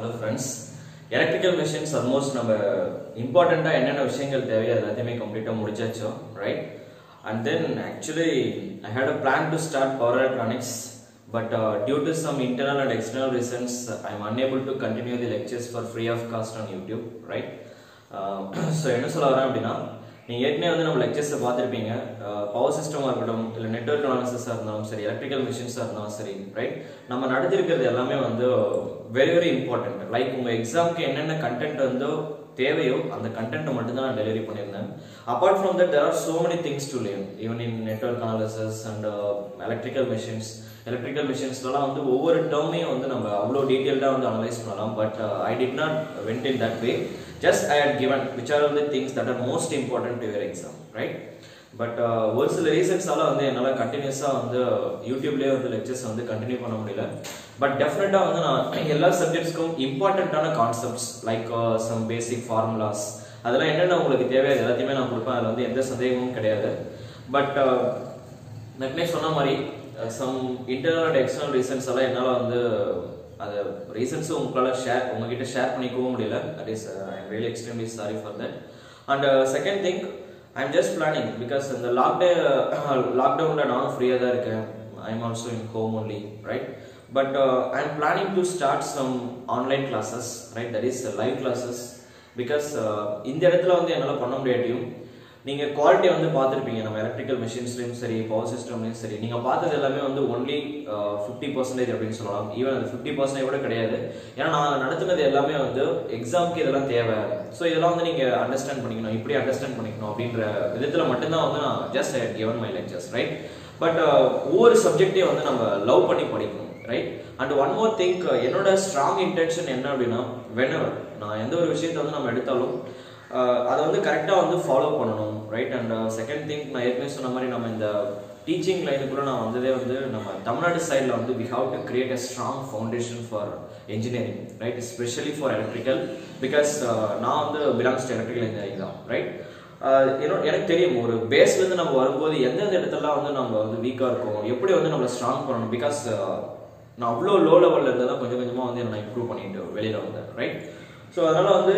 Hello friends electrical machines almost நம்ம இம்பார்ட்டண்ட்டாக என்னென்ன விஷயங்கள் தேவையோ அது எல்லாத்தையுமே கம்ப்ளீட்டாக முடிச்சாச்சோம் right and then actually I had a plan to start power electronics but due to some internal and external reasons I am unable to continue the lectures for free of cost on YouTube right so என்ன சொல்ல வரேன் அப்படின்னா நீங்கள் ஏற்கனவே வந்து நம்ம லெக்சர்ஸை பார்த்துருப்பீங்க. Power சிஸ்டமாக இருக்கட்டும் இல்லை நெட்ஒர்க் அனாலிசிஸாக இருந்தாலும் சரி எலக்ட்ரிக்கல் மிஷின்ஸாக இருந்தாலும் சரி ரைட் நம்ம நடத்திருக்கிறது எல்லாமே வந்து வெரி வெரி இம்பார்ட்டன்ட் லைக் உங்கள் எக்ஸாமுக்கு என்னென்ன கண்டென்ட் வந்து தேவையோ அந்த கண்டென்ட்டை மட்டும்தான் நான் டெலிவரி பண்ணியிருந்தேன். Apart from that there are so many things to learn even in network analysis and electrical machines electrical மிஷின்ஸ்லாம் வந்து ஒவ்வொரு டேர்மையும் வந்து நம்ம அவ்வளோ டீட்டெயில்டாக வந்து அனலைஸ் பண்ணலாம். But I did not went in that way just I had given which are the things that are most important to your exam right but ஒரு சில ரீசன்ஸால வந்து என்னால் கண்டினியூஸாக வந்து யூடியூப்லேயே வந்து லெக்சர்ஸ் வந்து கண்டினியூ பண்ண முடியல. பட் டெஃபினட்டாக வந்து நான் எல்லா சப்ஜெக்ட்ஸ்க்கும் இம்பார்ட்டண்ட்டான concepts like some basic formulas அதெல்லாம் என்னென்ன உங்களுக்கு தேவையோ அது எல்லாத்தையுமே நான் கொடுப்பேன். அதில் வந்து எந்த சந்தேகமும் கிடையாது. பட் uh, நெட்னே சொன்ன மாதிரி some internal and external reasons எல்லாம் என்னால் வந்து அது ரீசன்ஸும் உங்களால் ஷேர் உங்ககிட்ட ஷேர் பண்ணிக்கவும் முடியல. That is I am really extremely sorry for that and second thing I am just planning because இந்த லாக்டே லாக்டவுனில் நானும் ஃப்ரீயாக தான் இருக்கேன். I am also in home only right but I am planning to start some online classes right that is live classes because இந்த இடத்துல வந்து என்னால் பண்ண முடியாட்டியும் நீங்கள் குவாலிட்டி வந்து பார்த்துருப்பீங்க. நம்ம எலக்ட்ரிக்கல் மிஷின்ஸ்லையும் சரி பவர் சிஸ்டம்லையும் சரி நீங்கள் பார்த்தது எல்லாமே வந்து ஒன்லி ஃபிஃப்டி பர்சன்டேஜ் அப்படின்னு சொல்லலாம். ஈவன் அது ஃபிஃப்டி பர்சன்டேஜ் கூட கிடையாது. ஏன்னா நான் நடத்துனது எல்லாமே வந்து எக்ஸாமுக்கு இதெல்லாம் தேவை. ஸோ இதெல்லாம் வந்து நீங்கள் அண்டர்ஸ்டாண்ட் பண்ணிக்கணும். இப்படி அண்டர்ஸ்டாண்ட் பண்ணிக்கணும் அப்படின்ற விதத்தில் மட்டும்தான் வந்து நான் just I given my lectures right but ஒவ்வொரு சப்ஜெக்டையும் வந்து நம்ம லவ் பண்ணி படிக்கணும் right and one more thing என்னோட ஸ்ட்ராங் இன்டென்ஷன் என்ன அப்படின்னா வெனவர் நான் எந்த ஒரு விஷயத்தை வந்து நம்ம எடுத்தாலும் அதை வந்து கரெக்டாக வந்து ஃபாலோ பண்ணணும் ரைட் அண்ட் செகண்ட் திங் நான் ஏற்கனவே சொன்ன மாதிரி நம்ம இந்த டீச்சிங் லைனுக்குள்ளே நான் வந்ததே வந்து நம்ம தமிழ்நாடு சைடில் வந்து we have to create a strong foundation for engineering right specially for electrical because நான் வந்து பிலாங்ஸ் டு எலக்ட்ரிக்கல் இன்ஜினியரிங் தான் ரைட் என்னோட எனக்கு தெரியும் ஒரு பேஸ்லேருந்து நம்ம வரும்போது எந்தெந்த இடத்துலலாம் வந்து நம்ம வந்து வீக்காக இருக்கும் எப்படி வந்து நம்மளை ஸ்ட்ராங் பண்ணணும் பிகாஸ் நான் அவ்வளோ லோ லெவலில் இருந்தால் தான் கொஞ்சம் கொஞ்சமாக வந்து நான் இம்ப்ரூவ் பண்ணிட்டு வெளியில் வந்தேன் ரைட் ஸோ அதனால் வந்து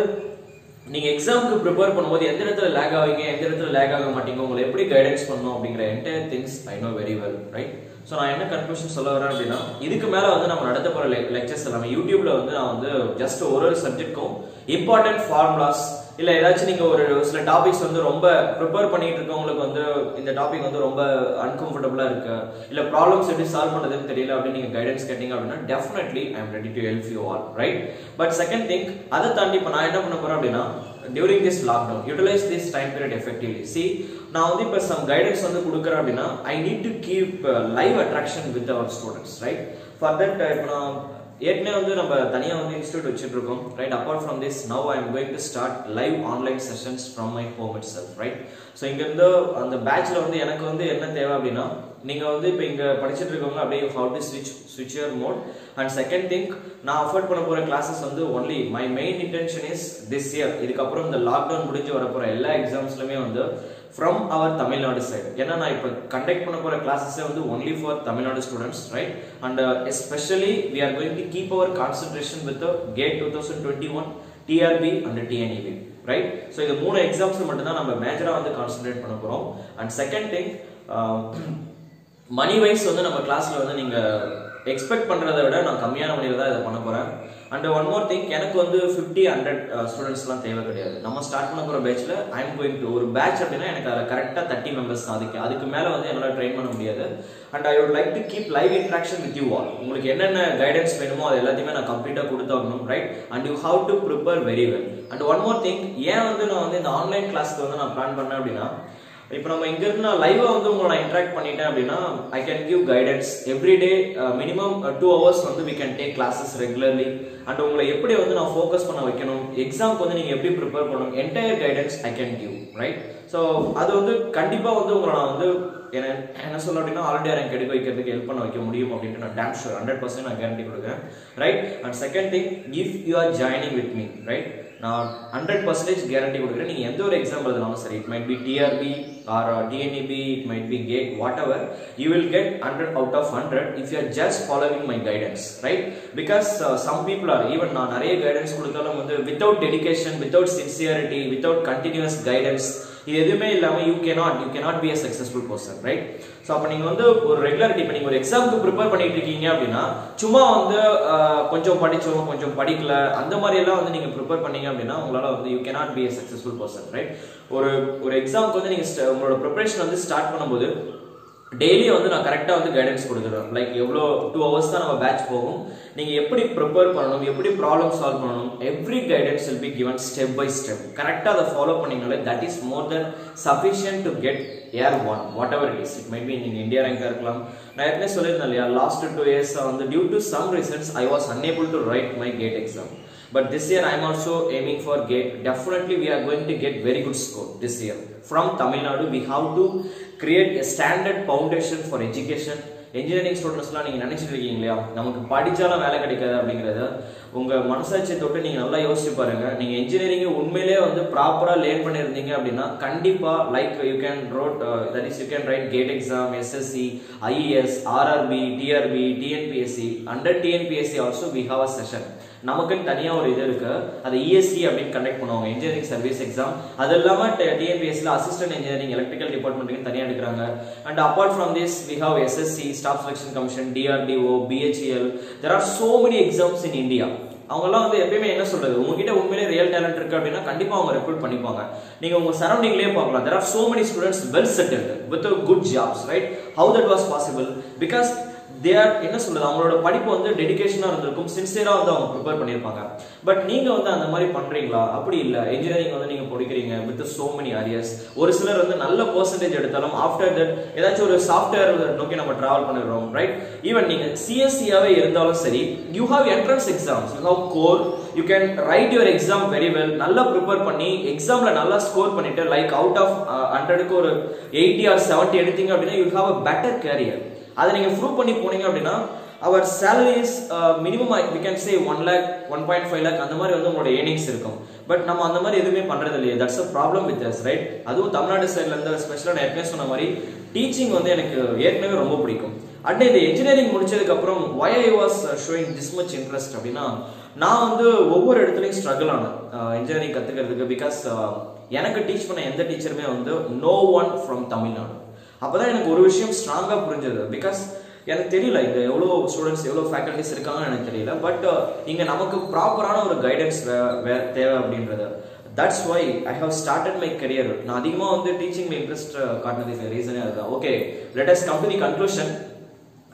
நீங்கள் எக்ஸாமுக்கு ப்ரிப்பேர் பண்ணும்போது எந்த இடத்துல லேக் ஆவீங்க எந்த இடத்துல லேக் ஆக மாட்டீங்க உங்களை எப்படி கைடன்ஸ் பண்ணணும் அப்படிங்கிற entire things I know very well right so நான் என்ன கன்க்ளூஷன் சொல்ல வரேன் அப்படின்னா இதுக்கு மேலே வந்து நம்ம நடத்த போகிற லெக்சர்ஸ் எல்லாமே யூடியூப்ல வந்து நான் வந்து ஜஸ்ட் ஒரு ஒரு சப்ஜெக்ட்க்கும் இம்பார்ட்டன்ட் ஃபார்முலாஸ் இல்லை ஏதாச்சும் நீங்கள் ஒரு சில டாபிக்ஸ் வந்து ரொம்ப ப்ரிப்பேர் பண்ணிட்டு இருக்கவங்களுக்கு வந்து இந்த டாபிக் வந்து ரொம்ப அன்கம்ஃபர்டபுளாக இருக்கு. இல்லை ப்ராப்ளம்ஸ் எப்படி சால்வ் பண்ணுறதுன்னு தெரியல அப்படின்னு நீங்கள் கைடன்ஸ் கேட்டீங்க அப்படின்னா definitely I am ready to help you all right but second thing அதை தாண்டி இப்போ நான் என்ன பண்ண போகிறேன் அப்படின்னா during this lockdown utilise this time period effectively C நான் வந்து இப்போ சம் கைடன்ஸ் வந்து கொடுக்குறேன் அப்படின்னா I need to keep live interaction with our students right for that இப்போ நான் ஏற்கனவே வந்து நம்ம தனியாக வந்து இன்ஸ்டியூட் வச்சுட்டு இருக்கோம் right apart from this now I am going to start live online sessions from my home itself right so இங்கேருந்து அந்த பேட்சில் வந்து எனக்கு வந்து என்ன தேவை அப்படின்னா நீங்கள் வந்து இப்போ இங்கே படிச்சுட்டு இருக்கவங்க அப்படியே ஹவு டு ஸ்விட்ச் ஸ்விட்ச் your mode and second think நான் அஃபோர்ட் பண்ண போகிற கிளாஸஸ் வந்து only my main intention is this year இதுக்கப்புறம் இந்த லாக்டவுன் முடிஞ்சு வரப்போகிற எல்லா எக்ஸாம்ஸ்லுமே வந்து ஃப்ரம் அவர் தமிழ்நாடு சைடு ஏன்னா நான் இப்போ கண்டக்ட் பண்ண போகிற கிளாஸஸே வந்து only for Tamil Nadu students right and especially we are going to keep our concentration with GATE two thousand twenty one TRB and TNEB right so இது மூணு எக்ஸாம்ஸ் மட்டும்தான் நம்ம மேஜராக வந்து கான்சன்ட்ரேட் பண்ண போகிறோம் and second thing money wise வந்து நம்ம கிளாஸில் வந்து நீங்கள் எக்ஸ்பெக்ட் பண்ணுறதை விட நான் கம்மியான மணியில் தான் இதை பண்ண போகிறேன் அண்ட் ஒன் மோர் திங் எனக்கு வந்து ஃபிஃப்டி ஹண்ட்ரட் ஸ்டூடெண்ட்ஸ்லாம் தேவை கிடையாது. நம்ம ஸ்டார்ட் பண்ண போகிற பேட்சில் ஐ எம் கோயிங் டு ஒரு பேட்ச் அப்படின்னா எனக்கு அதில் கரெக்டாக தேர்ட்டி மெம்பர்ஸ் தான் அதுக்கு அதுக்கு மேலே வந்து என்னால் ட்ரெயின் பண்ண முடியாது. And I would like to keep live interaction with you all உங்களுக்கு என்னென்ன கைடன்ஸ் வேணுமோ அது எல்லாத்தையுமே நான் கம்ப்ளீட்டாக கொடுத்தாகணும் right and you how to prepare very well and one more thing ஏன் வந்து நான் வந்து இந்த ஆன்லைன் கிளாஸ்க்கு வந்து நான் பிளான் பண்ணேன் அப்படின்னா இப்போ நம்ம இங்க இருந்து நான் லைவா வந்து உங்களை நான் இன்ட்ராக்ட் பண்ணிட்டேன் அப்படின்னா I can give guidance every day minimum two hours வந்து we can take classes regularly and உங்களை எப்படி வந்து நான் ஃபோக்கஸ் பண்ண வைக்கணும்? எக்ஸாம்க்கு வந்து நீங்க எப்படி ப்ரிப்பேர் பண்ணணும்? Entire guidance I can give right so அது வந்து கண்டிப்பா வந்து உங்களை நான் வந்து என்ன என்ன சொல்ல அப்படின்னா ஆல்ரெடி ரேங்க் எடுக்க வைக்கிறதுக்கு ஹெல்ப் பண்ண வைக்க முடியும் அப்படின்ட்டு நான் டேம் ஷூர் ஹண்ட்ரட் பர்சன்ட் நான் கேரண்டி கொடுக்குறேன் right and second thing if you are joining with me right நான் ஹண்ட்ரட் பர்சன்டேஜ் கேரண்டி கொடுக்குறேன். நீங்கள் எந்த ஒரு எக்ஸாம் எழுதினாலும் சரி it might be TRB or TNEB it might be GATE whatever you will get hundred out of hundred if you are just following my guidance right because some people are even நான் நிறைய guidance கொடுத்தாலும் வந்து without dedication without sincerity without continuous guidance இது எதுவுமே இல்லாமல் you cannot you cannot be a successful person right so அப்போ நீங்கள் வந்து ஒரு ரெகுலாரிட்டி இப்போ நீங்கள் ஒரு எக்ஸாமுக்கு ப்ரிப்பேர் பண்ணிட்டு இருக்கீங்க அப்படின்னா சும்மா வந்து கொஞ்சம் படிச்சோம் கொஞ்சம் படிக்கல அந்த மாதிரி எல்லாம் வந்து நீங்கள் ப்ரிப்பேர் பண்ணீங்க அப்படின்னா உங்களால் வந்து you cannot be a successful person right ஒரு ஒரு எக்ஸாமுக்கு வந்து நீங்கள் உங்களோட ப்ரிப்பரேஷன் வந்து ஸ்டார்ட் பண்ணும்போது டெய்லி வந்து நான் கரெக்டாக வந்து கைடன்ஸ் கொடுக்குறேன் லைக் எவ்வளோ டூ ஹவர்ஸ் தான் நம்ம பேட்ச் போகும். நீங்கள் எப்படி ப்ரிப்பேர் பண்ணணும் எப்படி ப்ராப்ளம் சால்வ் பண்ணணும் every guidance will be given step by step கரெக்டாக அதை follow பண்ணீங்கனாலே that is more than sufficient to get air one whatever it is it might be நீங்கள் இந்தியா ரேங்காக இருக்கலாம். நான் ஏற்கனவே சொல்லியிருந்தேன் இல்லையா லாஸ்ட் டூ இயர்ஸ் வந்து due to some reasons I was unable to write my GATE exam But this year I am also aiming for GATE. Definitely we are going to get very good score this year. From Tamil Nadu, we have to create a standard foundation for education engineering ஸ்டூடெண்ட்ஸ்லாம் நீங்கள் நினச்சிட்டு இருக்கீங்க இல்லையா? நமக்கு படித்தாலும் வேலை கிடைக்காது அப்படிங்கிறத. உங்கள் மனசாட்சியை தொட்டு நீங்கள் நல்லா யோசிச்சு பாருங்க. நீங்கள் இன்ஜினியரிங் உண்மையிலே வந்து ப்ராப்பராக லேர்ன் பண்ணியிருந்தீங்க அப்படின்னா கண்டிப்பாக like you can wrote that is you can write GATE exam SSC IAS RRB TRB TNPSC under TNPSC also we have a session நமக்குன்னு தனியாக ஒரு இது இருக்கு. அது இஎஸ்சி அப்படின்னு கண்டக்ட் பண்ணுவாங்க. இன்ஜினியரிங் சர்வீஸ் எக்ஸாம் அது இல்லாமல் டிஎன்பிஎஸ்சியில் அசிஸ்டன்ட் இன்ஜினியரிங் எலக்ட்ரிக்கல் டிபார்ட்மெண்ட்டுக்கு தனியாக எடுக்கிறாங்க. And apart from this we have SSC staff selection commission DRDO BHEL there are so many exams in India அவங்கெல்லாம் வந்து எப்பயுமே என்ன சொல்றது? உங்ககிட்ட உண்மையிலே ரியல் டேலண்ட் இருக்கு அப்படின்னா கண்டிப்பா அவங்க ரெக்ரூட் பண்ணிப்பாங்க. நீங்க உங்க சரௌண்டிங்லயே பார்க்கலாம். There are so many students well settled with good jobs right how that was possible because there என்ன சொல்றது அவங்களோட படிப்பு வந்து டெடிக்கேஷனாக இருந்திருக்கும். சின்சியராக வந்து அவங்க ப்ரிப்பேர் பண்ணியிருப்பாங்க. பட் நீங்கள் வந்து அந்த மாதிரி பண்ணுறீங்களா அப்படி இல்லை. இன்ஜினியரிங் வந்து நீங்கள் படிக்கிறீங்க வித் சோ மெனி அரியர்ஸ் ஒரு சிலர் வந்து நல்ல பர்சன்டேஜ் எடுத்தாலும் ஆஃப்டர் தட் ஏதாச்சும் ஒரு சாஃப்ட்வேர் நோக்கி நம்ம ட்ராவல் பண்ணிடுறோம் ரைட் ஈவன் நீங்கள் சிஎஸ்சியாகவே இருந்தாலும் சரி you have entrance exams you have core you can write your exam very well நல்லா ப்ரிப்பேர் பண்ணி எக்ஸாமில் நல்லா ஸ்கோர் பண்ணிட்டு லைக் அவுட் ஆஃப் ஹண்ட்ரடுக்கு ஒரு எயிட்டி ஆர் செவன்ட்டி எடுத்தீங்க அப்படின்னா you have a better career அதை நீங்கள் ப்ரூவ் பண்ணி போனீங்க அப்படின்னா our salaries minimum we can say one lakh one point five lakh அந்த மாதிரி வந்து உங்களோட ஏர்னிங்ஸ் இருக்கும். பட் நம்ம அந்த மாதிரி எதுவுமே பண்ணுறது இல்லையே. That's a problem with us right அதுவும் தமிழ்நாடு சைட்லேருந்து ஸ்பெஷலாக நான் ஏற்கனவே சொன்ன மாதிரி டீச்சிங் வந்து எனக்கு ஏற்கனவே ரொம்ப பிடிக்கும். அண்ட் இந்த இன்ஜினியரிங் முடிச்சதுக்கப்புறம் why I was showing this much interest அப்படின்னா நான் வந்து ஒவ்வொரு இடத்துலையும் ஸ்ட்ரகிள் ஆனேன். இன்ஜினியரிங் கற்றுக்கிறதுக்கு பிகாஸ் எனக்கு டீச் பண்ண எந்த டீச்சருமே வந்து நோ ஒன் ஃப்ரம் தமிழ்நாடு. அப்போதான் எனக்கு ஒரு விஷயம் ஸ்ட்ராங்காக புரிஞ்சது. பிகாஸ் எனக்கு தெரியல இங்க எவ்வளோ ஸ்டூடெண்ட்ஸ் எவ்வளோ ஃபேக்கல்டிஸ் இருக்காங்கன்னு எனக்கு தெரியல. பட் uh, இங்கே நமக்கு ப்ராப்பரான ஒரு கைடன்ஸ் வே தேவை அப்படின்றது. That's why I have started my career நான் அதிகமாக வந்து டீச்சிங் இன்ட்ரெஸ்ட் காட்டினதுக்கு ரீசனே அதுதான். Okay let us come to the conclusion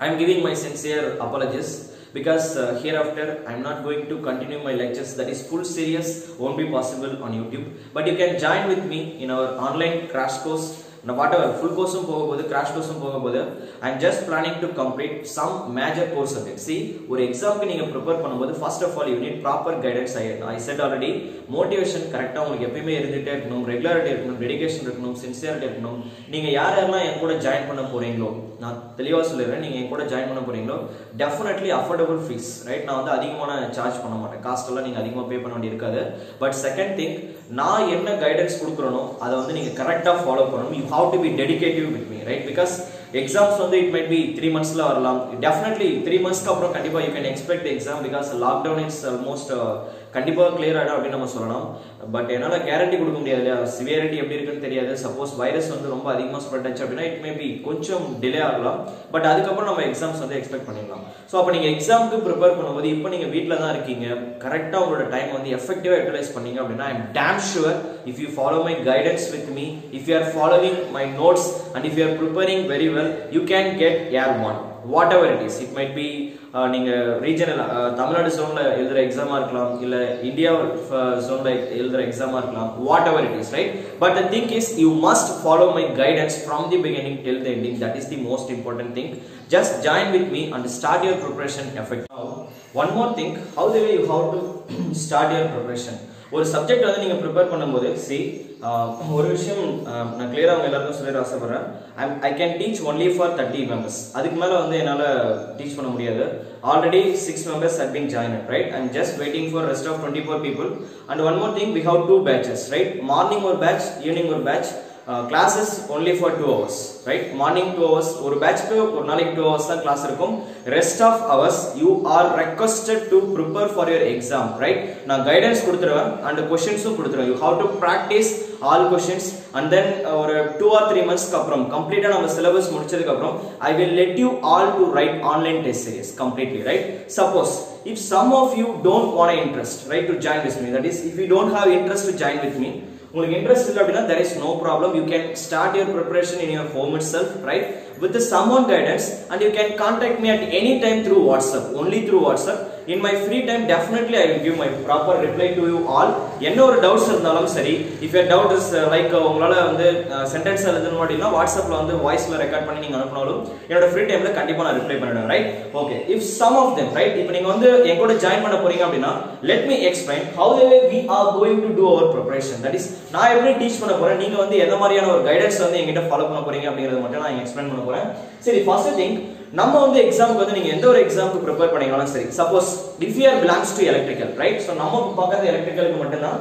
I am giving my sincere apologies because uh, hereafter I am not going to continue my lectures. That is full serious won't be possible on YouTube. But you can join with me in our online crash course. Whatever full கோர்ஸும் போக crash கோர்ஸும் போகும்போது போகுது I am just planning to complete some major course subject see ஒரு எக்ஸாம்க்கு நீங்கள் prepare பண்ணும்போது first of all unit proper guidance I I set already motivation கரெக்டாக உங்களுக்கு எப்பயுமே இருந்துகிட்டே இருக்கணும். ரெகுலாரிட்டி இருக்கணும் டெடிகேஷன் இருக்கணும் சின்சியரிட்டி இருக்கணும். நீங்கள் யார் யாரெல்லாம் என் கூட ஜாயின் பண்ண போறீங்களோ நான் தெளிவாக சொல்லிடுறேன். நீங்கள் என் கூட ஜாயின் பண்ண போறீங்களோ டெஃபினெட்லி அஃபோர்டபுள் ஃபீஸ் ரைட் நான் வந்து அதிகமான சார்ஜ் பண்ண மாட்டேன். காஸ்ட் எல்லாம் அதிகமாக பே பண்ண வேண்டியிருக்காது. பட் செகண்ட் திங் நான் என்ன கைடன்ஸ் கொடுக்குறனோ அதை வந்து நீங்கள் கரெக்டாக ஃபாலோ பண்ணணும். You have to be dedicative with me right because exams வந்து இட் மைட் பி த்ரீ மந்த்ஸ்ல வரலாம். டெஃபினெட்லி த்ரீ மந்த்ஸ்க்கு அப்புறம் கண்டிப்பா you can expect exam because lockdown it's almost கண்டிப்பாக கிளியர் ஆகிடும் அப்படின்னு நம்ம சொல்லலாம் பட் என்னால் கேரண்டி கொடுக்க முடியாது இல்லையா? சிவியாரிட்டி எப்படி இருக்குன்னு தெரியாது. சப்போஸ் வைரஸ் வந்து ரொம்ப அதிகமாக ஸ்ப்ரெட் ஆச்சு அப்படின்னா இட் மே பி கொஞ்சம் டிலே ஆகலாம். பட் அதுக்கப்புறம் நம்ம எக்ஸாம்ஸ் வந்து எக்ஸ்பெக்ட் பண்ணிடலாம். ஸோ அப்போ நீங்கள் எக்ஸாமுக்கு ப்ரிப்பேர் பண்ணும்போது இப்போ நீங்கள் வீட்டில் தான் இருக்கீங்க. கரெக்டாக உங்களோட டைம் வந்து எஃபெக்டிவாக யூட்டிலைஸ் பண்ணீங்க அப்படின்னா I'm damn sure if you follow my guidance with me if you are following my notes and if you are preparing very well you can get air one whatever it is it might be நீங்கள் regional Tamil Nadu ஜோனில் எழுதுகிற எக்ஸாமா இருக்கலாம் இல்லை India ஜோனில் எழுதுகிற எக்ஸாமா இருக்கலாம் whatever it is right but the thing is you must follow my guidance from the beginning till the ending that is the most important thing just join with me and start your preparation effect one more thing how the way you how to start your preparation ஒரு subject வந்து நீங்கள் prepare பண்ணும்போது C ஒரு விஷயம் நான் கிளியராக அவங்க எல்லாருக்கும் சொல்லிட ஆசைப்படுறேன் I can teach only for thirty members அதுக்கு மேலே வந்து என்னால் டீச் பண்ண முடியாது already six members had been join right and just waiting for rest of twenty four people and one more thing we have two batches right morning ஒரு batch evening ஒரு batch classes only for two hours right morning two hours ஒரு பேட்ச்க்கு ஒரு நாளைக்கு two hours தான் class இருக்கும் rest of hours you are requested to prepare for your exam right நான் guidance கொடுத்துருவேன் அண்ட் கொஷின்ஸும் கொடுத்துருவேன் you have to practise all questions and then uh, ஒரு two or three months க்கு அப்புறம் கம்ப்ளீட்டா நம்ம syllabus முடிச்சதுக்கு அப்புறம் I will let you all to write online test series completely right suppose if some of you don't want a interest right to join with me that is if you don't have interest to join with me உங்களுக்கு interest இல்லை அப்படின்னா there is no problem you can start your preparation in your home itself right with the someone guidance and you can contact me at any time through whatsapp only through whatsapp in my free time definitely I will give my proper reply to you all என்ன ஒரு doubts இருந்தாலும் சரி if your doubt is like உங்களால் வந்து uh, sentence எழுதணும் அப்படின்னா வாட்ஸ்அப்பில் வந்து வாய்ஸில் ரெக்கார்ட் பண்ணி நீங்கள் அனுப்பினாலும் என்னோட ஃப்ரீ டைமில் கண்டிப்பாக நான் ரிப்ளை பண்ணிடுவேன் right okay if some of them right இப்போ நீங்கள் வந்து என் கூட ஜாயின் பண்ண போறீங்க அப்படின்னா let me explain how we are going to do our preparation that is நான் எப்படி டீச் பண்ண போறேன் நீங்கள் வந்து எந்த மாதிரியான ஒரு கைடன்ஸ் வந்து எங்கிட்ட ஃபாலோ பண்ண போறீங்க அப்படிங்கிறத மட்டும் நான் எக்ஸ்பிளைன் பண்ண போறேன். சரி ஃபர்ஸ்ட் திங் நம்ம வந்து எக்ஸாமுக்கு வந்து நீங்க எந்த ஒரு எக்ஸாமுக்கு ப்ரிப்பேர் பண்ணீங்கனாலும் சரி suppose if you are belongs to electrical right so நம்ம பார்க்கறது எலக்ட்ரிக்கலுக்கு மட்டும்தான்.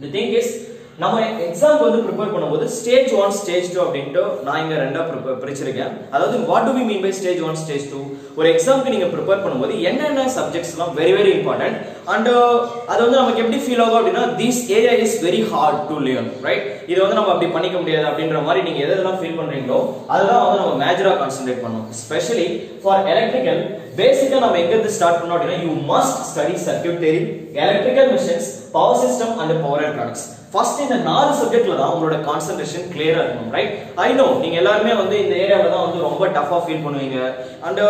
தி திங் இஸ் நம்ம எக்ஸாம்க்கு வந்து ப்ரிப்பேர் பண்ணும்போது ஸ்டேஜ் ஒன் ஸ்டேஜ் டூ அப்படின்ட்டு நான் இங்க ரெண்டா பிரிச்சிருக்கேன். அதாவது what to be mean by stage one stage two ஒரு எக்ஸாம்க்கு நீங்க ப்ரிப்பேர் பண்ணும்போது என்னென்ன சப்ஜெக்ட்ஸ் எல்லாம் very very important and uh, அது வந்து நமக்கு எப்படி ஃபீல் ஆகும் அப்படின்னா this area is very hard to learn right இது வந்து நம்ம அப்படி பண்ணிக்க முடியாது அப்படின்ற மாதிரி நீங்க எதெல்லாம் ஃபீல் பண்றீங்களோ அதெல்லாம் வந்து நம்ம மேஜரா கான்சென்ட்ரேட் பண்ணணும். ஸ்பெஷலி ஃபார் எலக்ட்ரிக்கல் பேசிக்கா நம்ம எங்க இருந்து ஸ்டார்ட் பண்ணோம் அப்படின்னா you must study circuit theory electrical machines power system and power electronics first இந்த நாலு சப்ஜெக்ட்ல தான் உங்களோட கான்சென்ட்ரேஷன் கிளியரா இருக்கும் ரைட் ஐ நோ நீங்க எல்லாருமே வந்து இந்த ஏரியால தான் வந்து ரொம்ப டஃபா ஃபீல் பண்ணுவீங்க. அண்ட்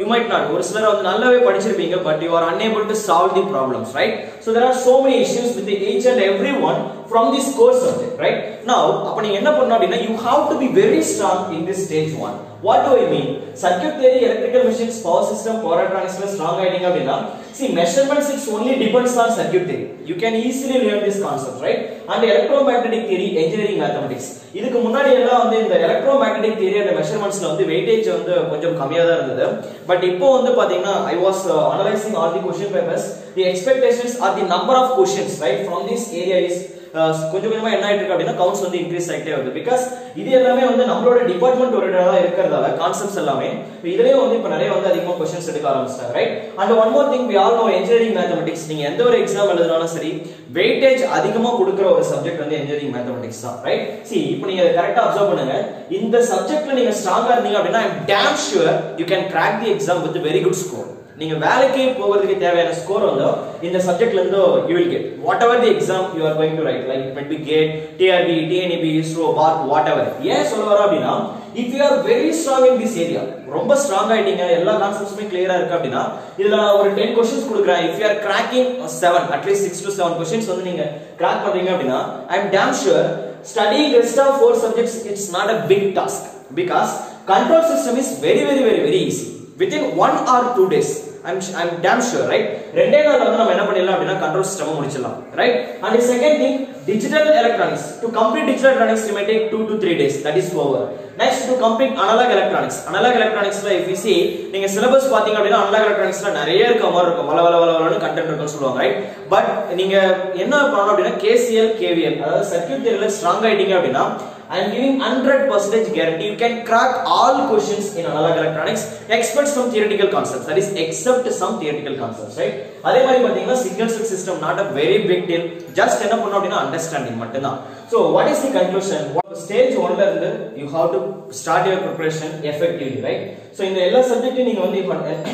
யூ மைட் நாட் ஒரு சிலர் வந்து நல்லாவே படிச்சிருப்பீங்க but you are unable to solve the problems, right? So there are so many issues with each and everyone from this course subject, right? Now, you have to be very strong in this stage 1. What do I mean? Circuit theory, electrical machines, power system, power electronics, strong idea. See, measurements, it only depends on circuit theory. You can easily learn this concept, right? And electromagnetic theory engineering mathematics இதுக்கு முன்னாடி எல்லாம் வந்து இந்த electro magnetic theory அந்த மெஷர்மெண்ட்ஸ்ல வந்து weightage வந்து கொஞ்சம் கம்மியா தான் இருந்தது பட் இப்போ வந்து பாத்தீங்கன்னா I was analysing all the question papers the expectations are the number of questions right from this area is கொஞ்சம் கொஞ்சமா என்ன ஆயிட்டு இருக்கு அப்படின்னா கவுன்ஸ் வந்து இன்க்ரீஸ் ஆகிட்டே வருது. பிகாஸ் இது எல்லாமே வந்து நம்மளோட டிபார்ட்மெண்ட் ஓரியன்டா இருக்கிறதால கான்செப்ட்ஸ் எல்லாமே. இதுலயே வந்து இப்ப நிறைய வந்து அதிகமா கொஸ்டின்ஸ் எடுக்க ஆரம்பிச்சாங்க right and one more thing we all know engineering mathematics நீங்க எந்த ஒரு எக்ஸாம் எழுதினாலும் சரி வெயிட்டேஜ் அதிகமா கொடுக்குற ஒரு சப்ஜெக்ட் வந்து இன்ஜினியரிங் மேத்தமெட்டிக்ஸ் தான் ரைட் சி இப்போ நீங்க கரெக்டா அப்சர்வ் பண்ணுங்க. இந்த சப்ஜெக்ட்ல நீங்க ஸ்ட்ராங்கா இருந்தீங்க அப்படின்னா I damn sure you can crack the exam with very good score நீங்க வேலைக்கு போகிறதுக்கு தேவையான ஸ்கோர் வந்தோ இந்த சப்ஜெக்ட்ல இருந்து you will get whatever the exam you are going to write like it be GATE TRB TNEB ISRO BARC whatever ஏன் சொல்ல வரோம் அப்படின்னா if you are very strong in this area ரொம்ப ஸ்ட்ராங் ஆயிட்டீங்க எல்லா கான்செப்ட்ஸுமே கிளியரா இருக்கு அப்படின்னா இதுல நான் ஒரு டென் கொஸ்டின்ஸ் கொடுக்குறேன். If you are cracking seven at least six to seven questions வந்து நீங்க கிராக் பண்றீங்க அப்படின்னா I am damn sure study rest of four subjects it's not a big task because control system is very very very very easy. Within one or two days I'm, I'm damn sure right? ரெண்டே நாள்ல வந்து நம்ம என்ன பண்ணிடலாம் அப்படின்னா control system முடிச்சிடலாம் right and second thing digital electronics to complete digital electronics you may take 2 to 3 days. That is over. Next to complete analogue electronics analogue எலக்ட்ரானிக்ஸ்ல if you see நீங்க syllabus பாத்தீங்க அப்படின்னா அனலாக் எலக்ட்ரானிக்ஸ்ல நிறைய இருக்க மாதிரி இருக்கும். வள வள வள வளன்னு கண்டென்ட் இருக்கும்னு சொல்லுவாங்க ரைட் பட் நீங்க என்ன பண்ணணும் அப்படின்னா கேசிஎல் கேவிஎல் அதாவது சர்க்யூட் தியரில ஸ்ட்ராங் ஆயிட்டீங்க அப்படின்னா I am giving 100% guarantee. You can crack all questions in analog electronics. Except some theoretical concepts that is except some theoretical concepts right? அதே மாதிரி பாத்தீங்கன்னா signal system not a very big deal just என்ன பண்ணோம் அப்படின்னா understanding மட்டும்தான். So what is the conclusion stage ஒன்ல இருந்து you have to start your preparation effectively right so இந்த எல்லா சப்ஜெக்ட்டையும் நீங்க வந்து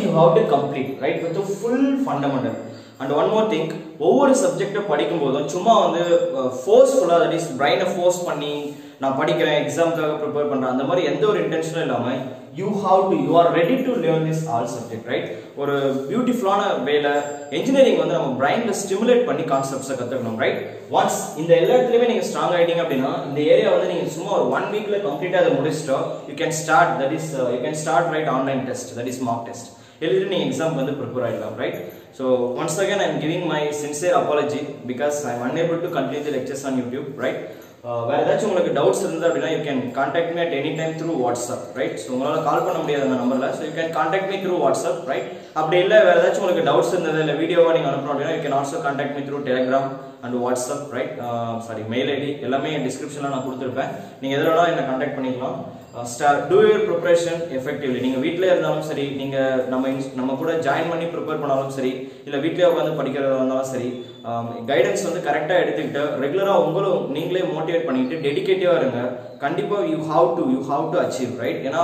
you have to complete right with full fundamental and one more thing ஒவ்வொரு சப்ஜெக்டை படிக்கும் போதும் சும்மா வந்து ஃபோர்ஸ்ஃபுல்லாக தட் இஸ் பிரைனை ஃபோர்ஸ் பண்ணி நான் படிக்கிறேன் எக்ஸாமுக்காக ப்ரிப்பேர் பண்ணுறேன் அந்த மாதிரி எந்த ஒரு இன்டென்ஷனும் இல்லாமல் you have to you are ready to learn this all subject right ஒரு பியூட்டிஃபுல்லான வேல. இன்ஜினியரிங் வந்து நம்ம பிரைன்ல ஸ்டிமுலேட் பண்ணி கான்செப்ட்ஸை கற்றுக்கணும் ரைட் ஒன்ஸ் இந்த எல்லா இடத்துலையுமே நீங்கள் ஸ்ட்ராங் ஆகிட்டீங்க அப்படின்னா இந்த ஏரியா வந்து நீங்கள் சும்மா ஒரு ஒன் வீக்ல கம்ப்ளீட்டாக அதை முடிச்சிட்டோம் you can start that is you can start right online test that is mock test எழுதிட்டு நீங்கள் எக்ஸாம் வந்து ப்ரிப்பேர் ஆகிடலாம் right so once again I am giving my sincere apology because I am unable to continue the lectures on YouTube right Uh, வேறு ஏதாச்சும் உங்களுக்கு doubts இருந்தது அப்படின்னா you can contact me at any time through WhatsApp right so உங்களால் call பண்ண முடியாது அந்த நம்பரில் so you can contact me through WhatsApp right அப்படி இல்லை வேறு ஏதாச்சும் உங்களுக்கு டவுட்ஸ் இருந்தது இல்லை வீடியோவாக நீங்கள் அனுப்பணும் அப்படின்னா you can also contact me through Telegram and WhatsApp right sorry mail ID எல்லாமே டிஸ்கிரிப்ஷனில் நான் கொடுத்துருப்பேன். நீங்கள் எதில் வேணால் என்னை கான்டாக்ட் பண்ணிக்கலாம். Start to your preparation effectively நீங்கள் வீட்டிலே இருந்தாலும் சரி நீங்கள் நம்ம நம்ம கூட ஜாயின் பண்ணி ப்ரிப்பேர் பண்ணாலும் சரி இல்லை வீட்டிலே உட்காந்து படிக்கிறதா இருந்தாலும் சரி கைடன்ஸ் வந்து கரெக்டாக எடுத்துக்கிட்டு ரெகுலராக உங்களும் நீங்களே மோட்டிவேட் பண்ணிக்கிட்டு டெடிக்கேட்டிவாக இருங்க. கண்டிப்பாக you have to you have to achieve right ஏன்னா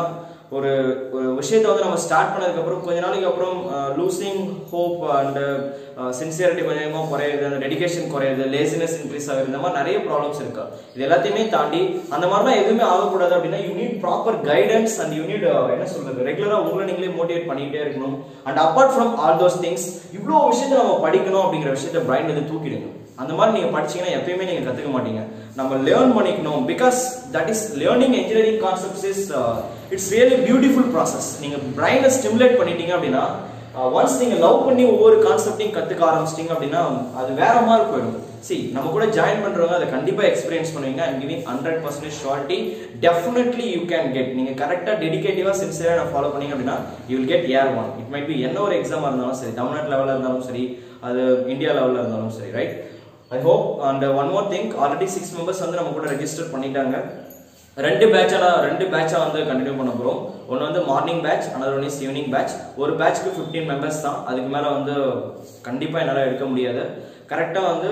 ஒரு ஒரு விஷயத்தை வந்து நம்ம ஸ்டார்ட் பண்ணதுக்கப்புறம் கொஞ்ச நாளைக்கு அப்புறம் லூசிங் ஹோப் அண்ட் சின்சியரிட்டி கொஞ்சம் கொஞ்சமாக குறையுது அந்த டெடிக்கேஷன் குறையுது லேசினஸ் இன்க்ரீஸ் ஆகுது இந்த மாதிரி நிறைய ப்ராப்ளம்ஸ் இருக்கு. இது எல்லாத்தையுமே தாண்டி அந்த மாதிரிலாம் எதுவுமே ஆகக்கூடாது அப்படின்னா you need proper guidance and you need என்ன சொல்றது ரெகுலராக உங்களை நீங்களே மோட்டிவேட் பண்ணிக்கிட்டே இருக்கணும். And apart from all those things இவ்வளோ விஷயத்தை நம்ம படிக்கணும் அப்படிங்கிற விஷயத்த பிரைண்ட் வந்து தூக்கிடுங்க. அந்த மாதிரி நீங்க படிச்சீங்கன்னா எப்பயுமே நீங்க கத்துக்க மாட்டீங்க. நம்ம லேர்ன் பண்ணிக்கணும் because that is learning engineering concepts is it's really beautiful process நீங்கள் பிரைனை ஸ்டிமுலேட் பண்ணிட்டீங்க அப்படின்னா ஒன்ஸ் நீங்கள் லவ் பண்ணி ஒவ்வொரு கான்செப்டையும் கற்றுக்க ஆரம்பிச்சிட்டீங்க அப்படின்னா அது வேற மாதிரி போயிடும். சி நம்ம கூட ஜாயின் பண்ணுறவங்க அதை கண்டிப்பாக எக்ஸ்பீரியன்ஸ் பண்ணுவீங்க. I'm giving hundred percentage surety definitely you can get நீங்க கரெக்டா சின்சியராக நான் ஃபாலோ பண்ணிங்க அப்படின்னா you will get air one it might be என்ன ஒரு எக்ஸாமா இருந்தாலும் சரி தமிழ்நாட்டு லெவலில் இருந்தாலும் சரி அது இந்தியா லெவலில் இருந்தாலும் சரி right I hope and one more thing already six members வந்து நம்ம கூட ரெஜிஸ்டர் பண்ணிட்டாங்க. ரெண்டு பேட்சாக ரெண்டு பேட்சாக வந்து கண்டினியூ பண்ண போகிறோம் ஒன்று வந்து morning batch another one is evening batch ஒரு பேட்ச்க்கு ஃபிஃப்டீன் மெம்பர்ஸ் தான். அதுக்கு மேலே வந்து கண்டிப்பாக என்னால் எடுக்க முடியாது. கரெக்டாக வந்து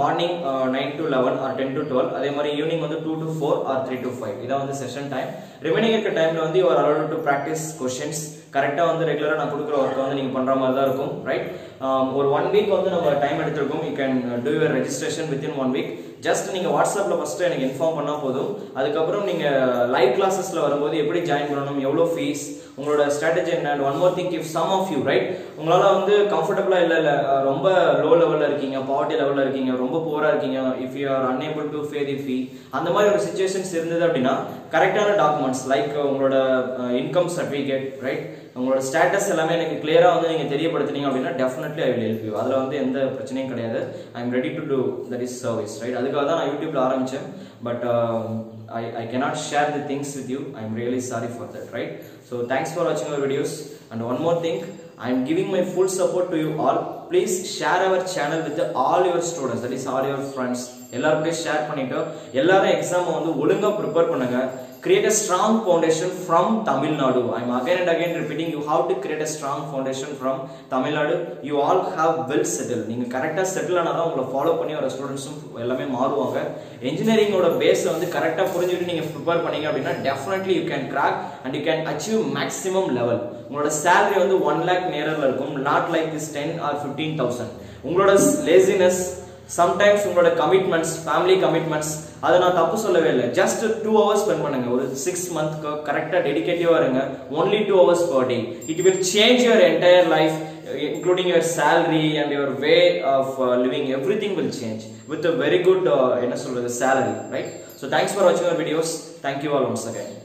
morning nine to eleven or ten to twelve அதே மாதிரி ஈவினிங் வந்து two to four or three to five இதான் வந்து செஷன் டைம் ரிமைனிங் இருக்க டைமில் வந்து your allot to practice questions கரெக்டாக வந்து ரெகுலராக நான் கொடுக்குற ஒர்க்கை வந்து நீங்கள் பண்ணுற மாதிரி தான் இருக்கும். ரைட் ஒரு ஒன் வீக் வந்து நம்ம டைம் எடுத்திருக்கோம். You can do your registration within one week just நீங்கள் வாட்ஸ்அப்பில் ஃபஸ்ட்டு எனக்கு இன்ஃபார்ம் பண்ணால் போதும். அதுக்கப்புறம் நீங்கள் லைவ் கிளாஸஸில் வரும்போது எப்படி ஜாயின் பண்ணணும் எவ்வளோ ஃபீஸ் உங்களோட ஸ்ட்ராட்டஜி என்ன and one more thing if some of you right உங்களால் வந்து கம்ஃபர்டபுளாக இல்லை இல்லை ரொம்ப லோ லெவலில் இருக்கீங்க பாவர்ட்டி லெவலில் இருக்கீங்க ரொம்ப போராக இருக்கீங்க if you are unable to pay the fee அந்த மாதிரி ஒரு சுச்சுவேஷன்ஸ் இருந்தது அப்படின்னா கரெக்டான டாக்குமெண்ட்ஸ் லைக் உங்களோட இன்கம் சர்டிஃபிகேட் ரைட் உங்களோட ஸ்டேட்டஸ் எல்லாமே எனக்கு கிளியராக வந்து நீங்கள் தெரியப்படுத்துனீங்க அப்படின்னா definitely I will help you அதில் வந்து எந்த பிரச்சனையும் கிடையாது. I am ready to do that is service right அதுக்காக தான் நான் யூடியூப்ல ஆரம்பித்தேன் but I I cannot share the things with you I am really sorry for that right so thanks for வாட்சிங் our videos and one more thing I am giving my full support to you all please share our channel with all your students that is all your friends எல்லாருக்கூடயும் share பண்ணிட்டு எல்லாரும் எக்ஸாமை வந்து ஒழுங்காக prepare பண்ணுங்கள் create a strong foundation from Tamil Nadu. I'm again and again repeating you have to create a strong foundation from Tamil Nadu. You all have well settled. நீங்க கரெக்டாக settle ஆனால் தான் உங்களை ஃபாலோ பண்ணி வர ஸ்டூடெண்ட்ஸும் எல்லாமே மாறுவாங்க இன்ஜினியரிங்கோட பேஸை வந்து கரெக்டாக புரிஞ்சுக்கிட்டு நீங்கள் ப்ரிப்பேர் பண்ணீங்க அப்படின்னா definitely you can crack and you can achieve maximum level உங்களோட சேலரி வந்து ஒன் லேக் நேரில் இருக்கும் not like this ten or fifteen thousand உங்களோட லேசினஸ் சம்டைம்ஸ் உங்களோட கமிட்மெண்ட்ஸ் ஃபேமிலி கமிட்மெண்ட்ஸ் அதை நான் தப்பு சொல்லவே இல்லை. ஜஸ்ட் டூ ஹவர்ஸ் ஸ்பெண்ட் பண்ணுங்க. ஒரு சிக்ஸ் மந்த்க்கு கரெக்டாக டெடிக்கேட்டிவாக இருங்க. Only two hours per day it will change your entire life including your salary and your way of living everything will change with a very good என்ன சொல்றது salary right so thanks for வாட்சிங் your videos thank you all once again